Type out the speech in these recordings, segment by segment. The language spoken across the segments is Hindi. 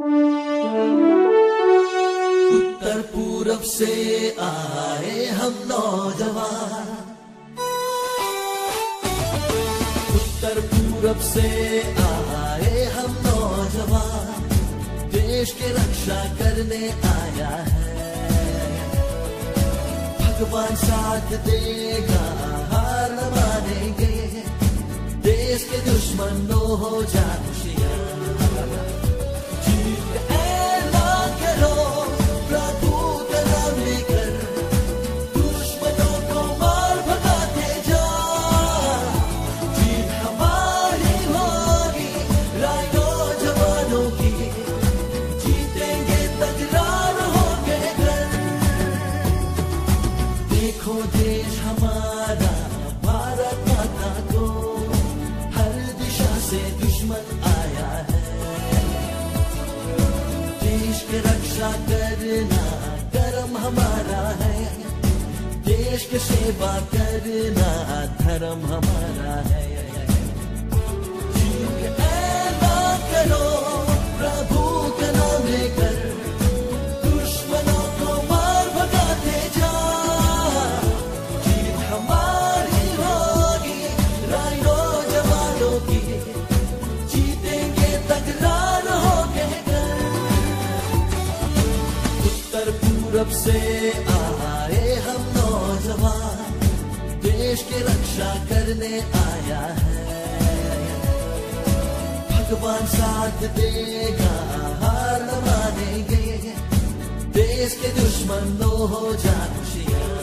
उत्तर पूरब से आए हम नौजवान। उत्तर पूरब से आए हम नौजवान। देश की रक्षा करने आया है। भगवान साथ देगा, हार मानेंगे। देश के दुश्मनों हो जा देश की रक्षा करना धर्म हमारा है। देश की सेवा करना धर्म हमारा है। पूरब से आए हम नौजवान, देश की रक्षा करने आया है। भगवान साथ देगा, हार मानेंगे। देश के दुश्मन दो हो जा खुशियाँ।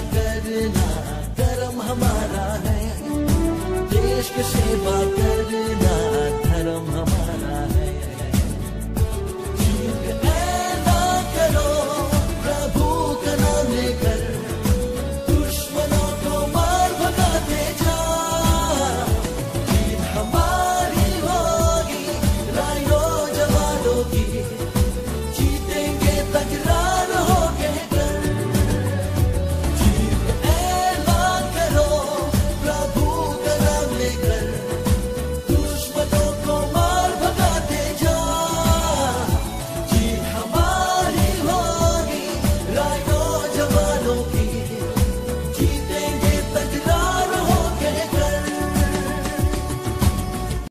करना कर्म हमारा है। देश की सेवा करना।